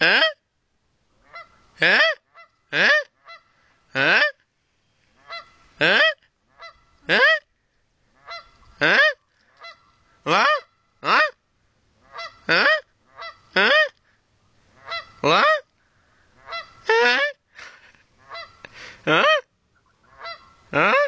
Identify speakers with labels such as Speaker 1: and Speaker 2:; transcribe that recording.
Speaker 1: Hã? Hã? Hã? Hã? Hã? Hã? Hã? Lá? Hã? Hã? Hã? Lá? Hã? Hã? Hã?